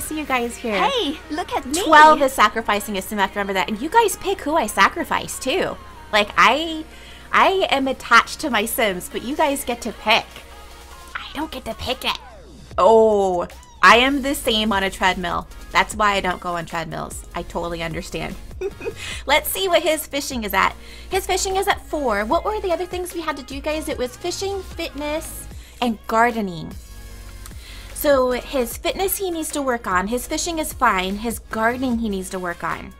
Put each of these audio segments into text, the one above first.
to see you guys here. Hey, look at me. 12 is sacrificing a sim, I have to remember that. And you guys pick who I sacrifice too. Like, I I am attached to my sims, but you guys get to pick. I don't get to pick it. Oh, I am the same on a treadmill. That's why I don't go on treadmills. I totally understand. Let's see what his fishing is at. His fishing is at four. What were the other things we had to do, guys? It was fishing, fitness, and gardening. So his fitness he needs to work on. His fishing is fine. His gardening he needs to work on.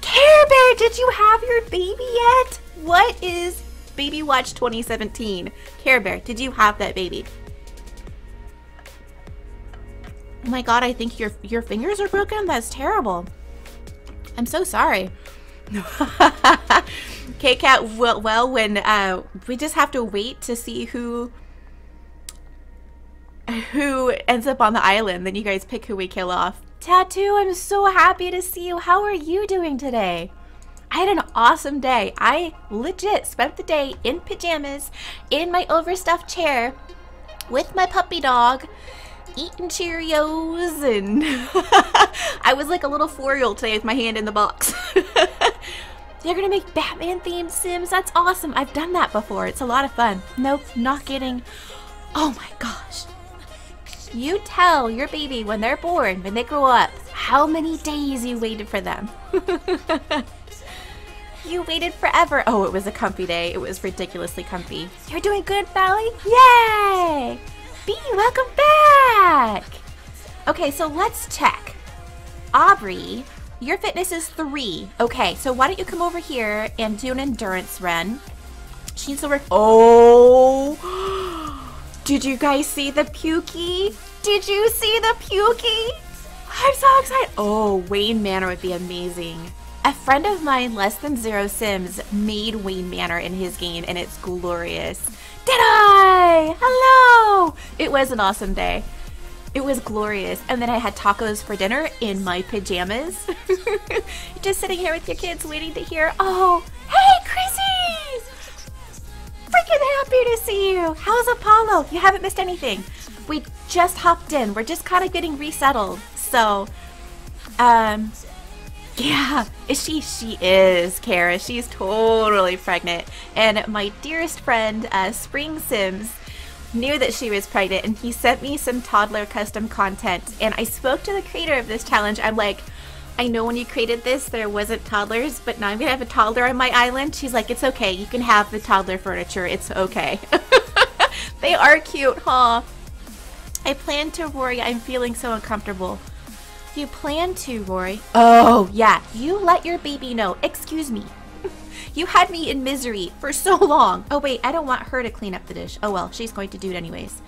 Care Bear, did you have your baby yet? What is Baby Watch 2017? Care Bear, did you have that baby? Oh my god, I think your your fingers are broken? That's terrible. I'm so sorry. K-Cat, well, well, when uh, we just have to wait to see who who ends up on the island. Then you guys pick who we kill off. Tattoo, I'm so happy to see you. How are you doing today? I had an awesome day. I legit spent the day in pajamas, in my overstuffed chair, with my puppy dog, eating Cheerios, and I was like a little four-year-old today with my hand in the box. They're gonna make Batman themed Sims. That's awesome. I've done that before. It's a lot of fun. Nope, not getting. Oh my gosh. You tell your baby when they're born, when they grow up, how many days you waited for them. you waited forever. Oh, it was a comfy day. It was ridiculously comfy. You're doing good, Valley? Yay! B, welcome back! Okay, so let's check. Aubrey, your fitness is three. Okay, so why don't you come over here and do an endurance run? She needs to work. Oh! Did you guys see the Pukey? Did you see the Pukey? I'm so excited. Oh, Wayne Manor would be amazing. A friend of mine, Less Than Zero Sims, made Wayne Manor in his game, and it's glorious. Did I? Hello! It was an awesome day. It was glorious. And then I had tacos for dinner in my pajamas. Just sitting here with your kids waiting to hear, oh, hey, Chrissy! Freaking happy to see you. How's Apollo? You haven't missed anything. We just hopped in. We're just kind of getting resettled. So, um, yeah, is she? She is, Kara. She's totally pregnant. And my dearest friend, uh, Spring Sims, knew that she was pregnant and he sent me some toddler custom content. And I spoke to the creator of this challenge. I'm like, I know when you created this, there wasn't toddlers, but now I'm gonna have a toddler on my island. She's like, it's okay. You can have the toddler furniture. It's okay. they are cute, huh? I plan to, Rory. I'm feeling so uncomfortable. You plan to, Rory? Oh, yeah. You let your baby know. Excuse me. you had me in misery for so long. Oh, wait. I don't want her to clean up the dish. Oh, well. She's going to do it anyways.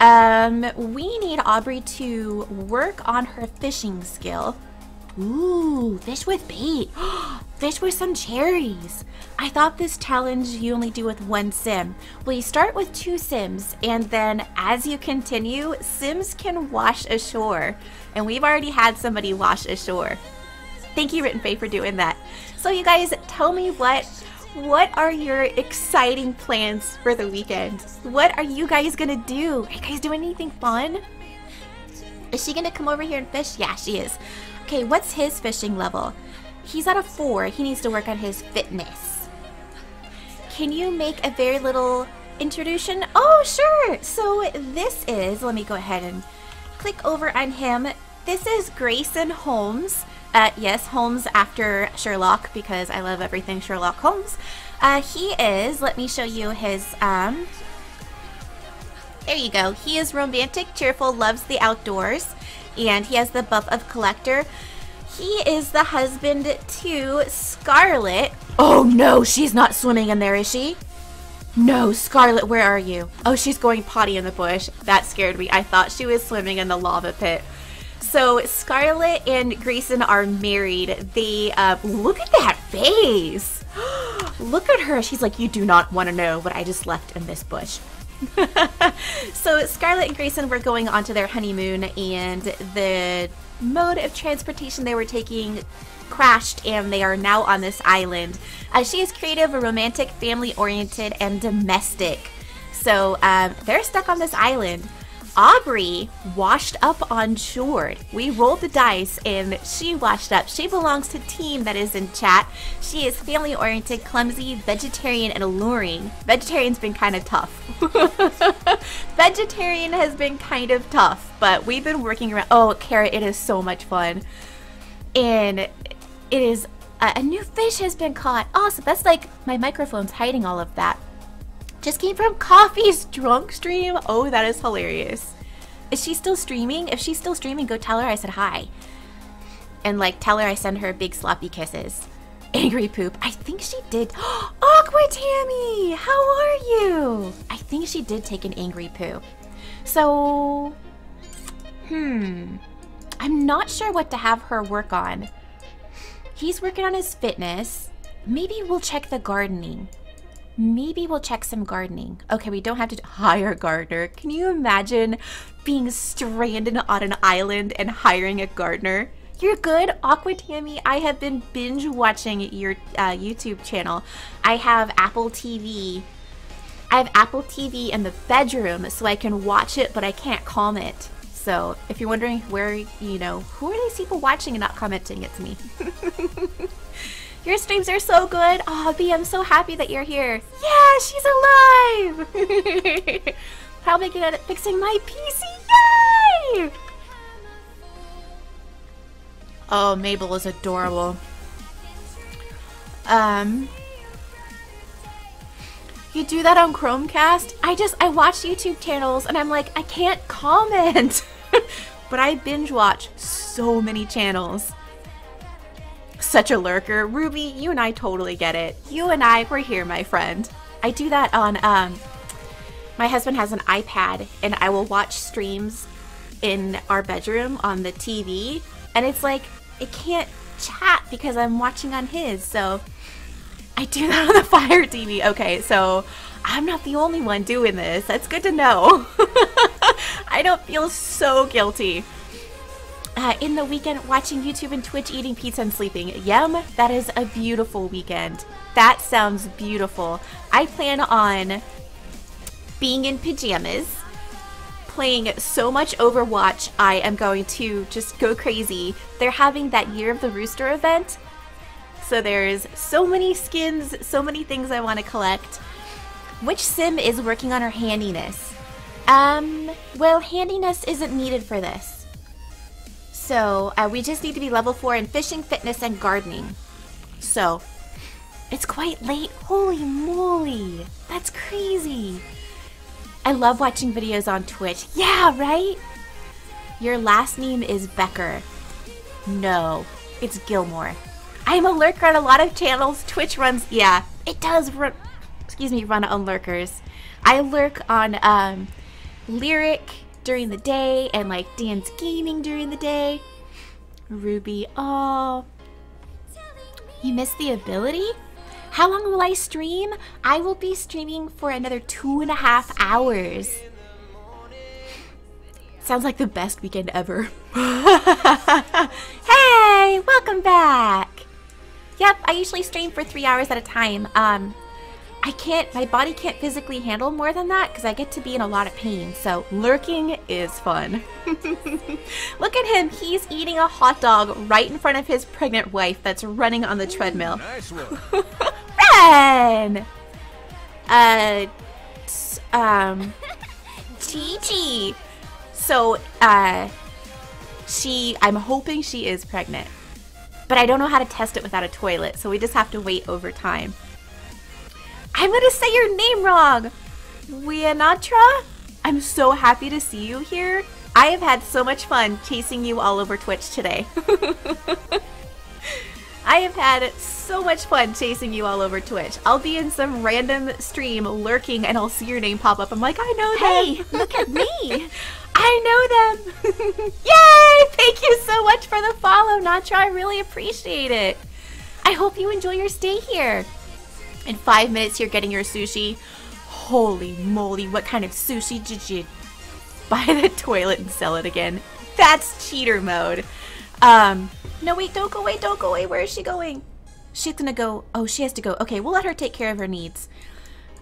Um, we need Aubrey to work on her fishing skill. Ooh, fish with bait. fish with some cherries. I thought this challenge you only do with one sim. Well, you start with two sims, and then as you continue, sims can wash ashore. And we've already had somebody wash ashore. Thank you, Written Fae, for doing that. So you guys, tell me what what are your exciting plans for the weekend? What are you guys gonna do? Are you guys doing anything fun? Is she gonna come over here and fish? Yeah, she is. Okay, what's his fishing level? He's at a four. He needs to work on his fitness. Can you make a very little introduction? Oh, sure. So this is, let me go ahead and click over on him. This is Grayson Holmes. Uh, yes, Holmes after Sherlock because I love everything Sherlock Holmes. Uh, he is, let me show you his, um, there you go. He is romantic, cheerful, loves the outdoors, and he has the buff of collector. He is the husband to Scarlet. Oh no, she's not swimming in there, is she? No, Scarlet, where are you? Oh, she's going potty in the bush. That scared me. I thought she was swimming in the lava pit. So Scarlet and Grayson are married. They, uh, look at that face. look at her. She's like, you do not want to know what I just left in this bush. so Scarlett and Grayson were going on to their honeymoon and the mode of transportation they were taking crashed and they are now on this island. Uh, she is creative, romantic, family oriented, and domestic. So um, they're stuck on this island. Aubrey washed up on shore. We rolled the dice and she washed up. She belongs to team that is in chat. She is family oriented, clumsy, vegetarian, and alluring. Vegetarian's been kind of tough. vegetarian has been kind of tough, but we've been working around. Oh, Carrot, it is so much fun. And it is a, a new fish has been caught. Awesome. That's like my microphone's hiding all of that. Just came from Coffee's drunk stream. Oh, that is hilarious. Is she still streaming? If she's still streaming, go tell her I said hi. And like tell her I send her big sloppy kisses. Angry poop. I think she did. Aqua Tammy, how are you? I think she did take an angry poo. So, hmm. I'm not sure what to have her work on. He's working on his fitness. Maybe we'll check the gardening. Maybe we'll check some gardening. Okay, we don't have to hire a gardener. Can you imagine being stranded on an island and hiring a gardener? You're good, Aqua Tammy. I have been binge watching your uh, YouTube channel. I have Apple TV. I have Apple TV in the bedroom so I can watch it, but I can't comment. So if you're wondering where, you know, who are these people watching and not commenting, it's me. Your streams are so good. Oh, B, I'm so happy that you're here. Yeah, she's alive. Probably good at fixing my PC. Yay! Oh, Mabel is adorable. Um, you do that on Chromecast? I just, I watch YouTube channels and I'm like, I can't comment. but I binge watch so many channels such a lurker. Ruby, you and I totally get it. You and I, we're here, my friend. I do that on, um, my husband has an iPad and I will watch streams in our bedroom on the TV and it's like, it can't chat because I'm watching on his, so I do that on the Fire TV. Okay, so I'm not the only one doing this. That's good to know. I don't feel so guilty uh, in the weekend watching YouTube and Twitch, eating pizza and sleeping. Yum, that is a beautiful weekend. That sounds beautiful. I plan on being in pajamas, playing so much Overwatch, I am going to just go crazy. They're having that Year of the Rooster event. So there's so many skins, so many things I want to collect. Which sim is working on her handiness? Um, well, handiness isn't needed for this. So uh, we just need to be level 4 in fishing, fitness, and gardening. So it's quite late. Holy moly. That's crazy. I love watching videos on Twitch. Yeah, right? Your last name is Becker. No, it's Gilmore. I'm a lurker on a lot of channels. Twitch runs, yeah, it does run, excuse me, run on lurkers. I lurk on um, Lyric, during the day and like dance gaming during the day. Ruby, oh, you missed the ability? How long will I stream? I will be streaming for another two and a half hours. Sounds like the best weekend ever. hey, welcome back. Yep, I usually stream for three hours at a time. Um, I can't, my body can't physically handle more than that because I get to be in a lot of pain. So lurking is fun. Look at him. He's eating a hot dog right in front of his pregnant wife that's running on the treadmill. Nice Ren! Uh, um, Gigi. So, uh, she, I'm hoping she is pregnant. But I don't know how to test it without a toilet, so we just have to wait over time. I'm gonna say your name wrong! Wianatra? I'm so happy to see you here. I have had so much fun chasing you all over Twitch today. I have had so much fun chasing you all over Twitch. I'll be in some random stream lurking and I'll see your name pop up. I'm like, I know them. Hey, look at me. I know them. Yay! Thank you so much for the follow, Natra. I really appreciate it. I hope you enjoy your stay here. In five minutes, you're getting your sushi. Holy moly, what kind of sushi did you buy the toilet and sell it again? That's cheater mode. Um, no, wait, don't go away, don't go away. Where is she going? She's gonna go, oh, she has to go. Okay, we'll let her take care of her needs.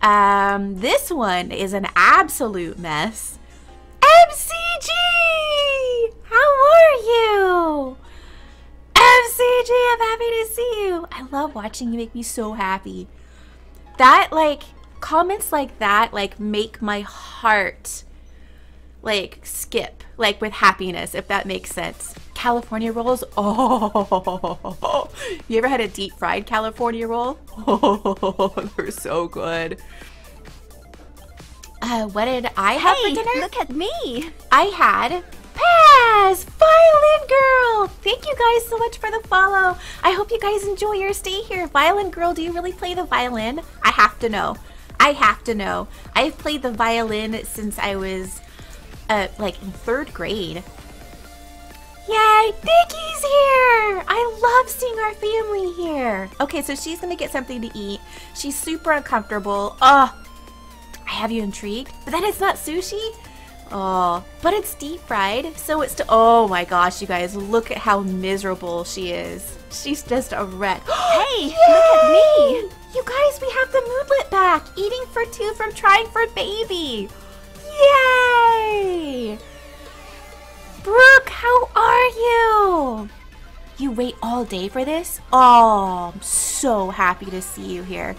Um, this one is an absolute mess. MCG! How are you? MCG, I'm happy to see you. I love watching you make me so happy. That, like, comments like that, like, make my heart, like, skip, like, with happiness, if that makes sense. California rolls, oh. You ever had a deep fried California roll? Oh, they're so good. Uh, what did I have hey, for dinner? look at me. I had Violin Girl! Thank you guys so much for the follow. I hope you guys enjoy your stay here. Violin Girl, do you really play the violin? I have to know. I have to know. I've played the violin since I was, uh, like, in third grade. Yay! Nikki's here! I love seeing our family here. Okay, so she's gonna get something to eat. She's super uncomfortable. Ugh, I have you intrigued? But then it's not sushi? Oh, but it's deep fried, so it's. oh my gosh, you guys, look at how miserable she is. She's just a wreck. hey, look at me. You guys, we have the moodlet back. Eating for two from trying for baby. Yay! Brooke, how are you? You wait all day for this? Oh, I'm so happy to see you here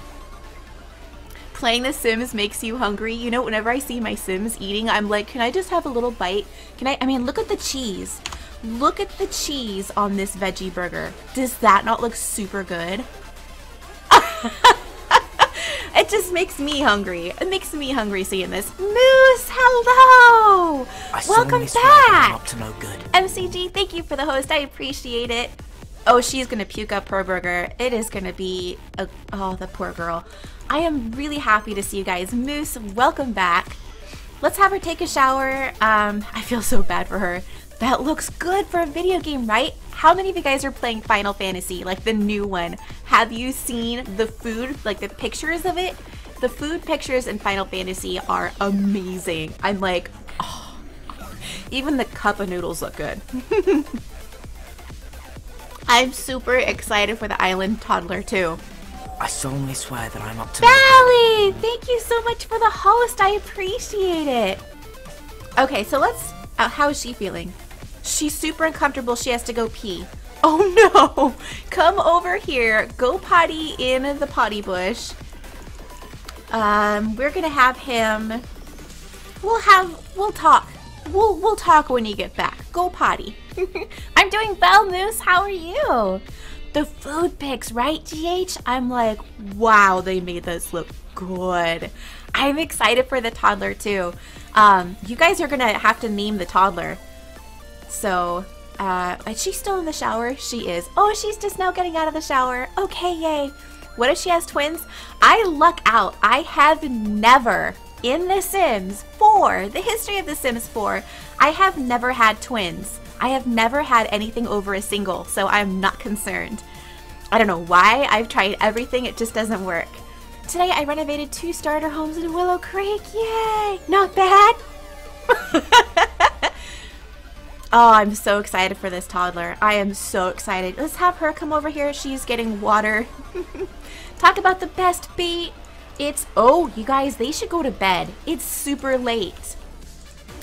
playing The Sims makes you hungry. You know, whenever I see my Sims eating, I'm like, can I just have a little bite? Can I? I mean, look at the cheese. Look at the cheese on this veggie burger. Does that not look super good? it just makes me hungry. It makes me hungry seeing this. Moose, hello! I Welcome back! to no good. MCG, thank you for the host. I appreciate it. Oh, she's gonna puke up her burger. It is gonna be a, oh, the poor girl. I am really happy to see you guys. Moose, welcome back. Let's have her take a shower. Um, I feel so bad for her. That looks good for a video game, right? How many of you guys are playing Final Fantasy, like the new one? Have you seen the food, like the pictures of it? The food pictures in Final Fantasy are amazing. I'm like, oh, even the cup of noodles look good. I'm super excited for the island toddler too. I solemnly swear that I'm up to Valley! Thank you so much for the host. I appreciate it. Okay, so let's. Uh, how is she feeling? She's super uncomfortable. She has to go pee. Oh no! Come over here. Go potty in the potty bush. Um, we're gonna have him. We'll have. We'll talk. We'll we'll talk when you get back. Go potty. I'm doing well, Moose. How are you? The food pics, right, GH? I'm like, wow, they made this look good. I'm excited for the toddler too. Um, you guys are gonna have to name the toddler. So, uh, is she still in the shower? She is. Oh, she's just now getting out of the shower. Okay, yay. What if she has twins? I luck out. I have never, in The Sims 4, the history of The Sims 4, I have never had twins. I have never had anything over a single, so I'm not concerned. I don't know why. I've tried everything, it just doesn't work. Today I renovated two starter homes in Willow Creek. Yay! Not bad. oh, I'm so excited for this toddler. I am so excited. Let's have her come over here. She's getting water. Talk about the best beat. It's, oh, you guys, they should go to bed. It's super late.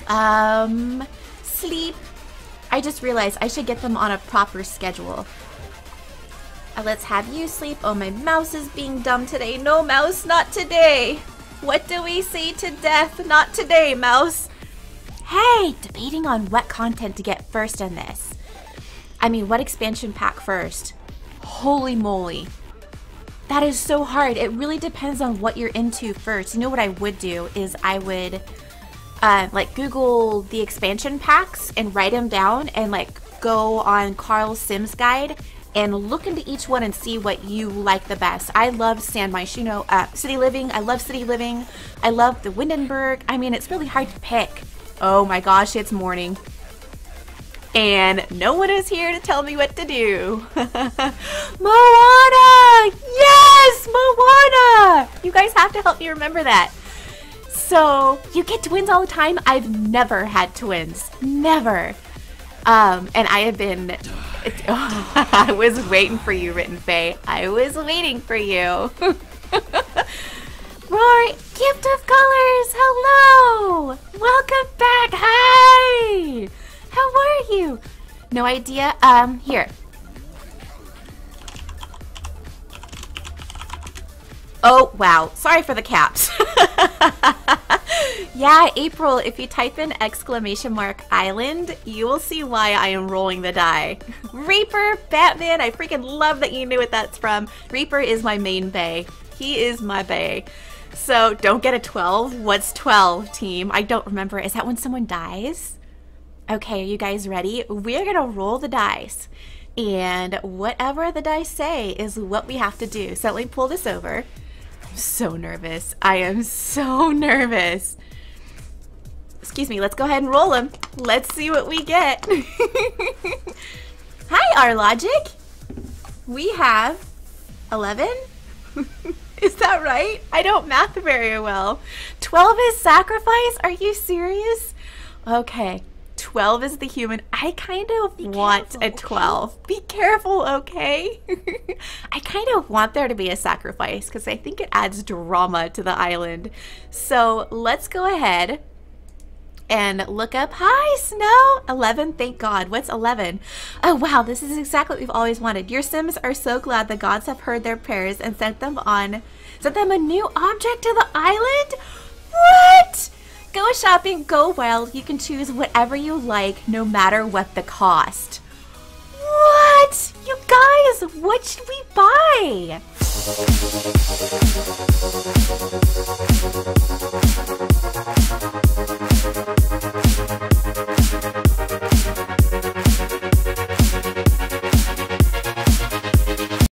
Um, sleep I just realized I should get them on a proper schedule. Uh, let's have you sleep. Oh, my mouse is being dumb today. No, mouse, not today. What do we say to death? Not today, mouse. Hey, debating on what content to get first in this. I mean, what expansion pack first? Holy moly. That is so hard. It really depends on what you're into first. You know what I would do is I would uh, like Google the expansion packs and write them down and like go on Carl's Sims guide and look into each one and see what you like the best. I love San Myshuno, uh, City Living. I love City Living. I love the Windenburg. I mean, it's really hard to pick. Oh my gosh, it's morning. And no one is here to tell me what to do. Moana! Yes, Moana! You guys have to help me remember that. So you get twins all the time. I've never had twins. Never. Um, and I have been. I was waiting for you, Written Faye. I was waiting for you. Rory, gift of colors, hello! Welcome back, hi! How are you? No idea, um, here. Oh, wow, sorry for the caps. yeah, April, if you type in exclamation mark island, you will see why I am rolling the die. Reaper, Batman, I freaking love that you knew what that's from. Reaper is my main bay. He is my bay. So don't get a 12. What's 12, team? I don't remember. Is that when someone dies? Okay, are you guys ready? We're gonna roll the dice. And whatever the dice say is what we have to do. So let me pull this over. So nervous. I am so nervous. Excuse me, let's go ahead and roll them. Let's see what we get. Hi, our logic. We have 11. is that right? I don't math very well. 12 is sacrifice? Are you serious? Okay. 12 is the human. I kind of Be want careful, a okay? 12. Be careful, okay? I kind of want there to be a sacrifice because I think it adds drama to the island. So let's go ahead and look up. Hi, Snow! 11, thank God. What's 11? Oh, wow, this is exactly what we've always wanted. Your Sims are so glad the gods have heard their prayers and sent them on, sent them a new object to the island? What? Go shopping, go wild. You can choose whatever you like, no matter what the cost. What? You guys, what should we buy?